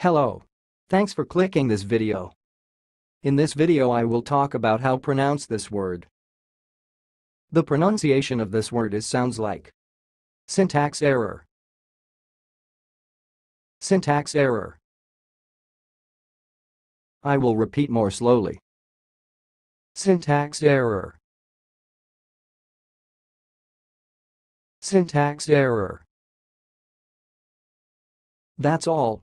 Hello. Thanks for clicking this video. In this video I will talk about how pronounce this word. The pronunciation of this word is sounds like syntax error, syntax error. I will repeat more slowly. Syntax error. Syntax error. That's all,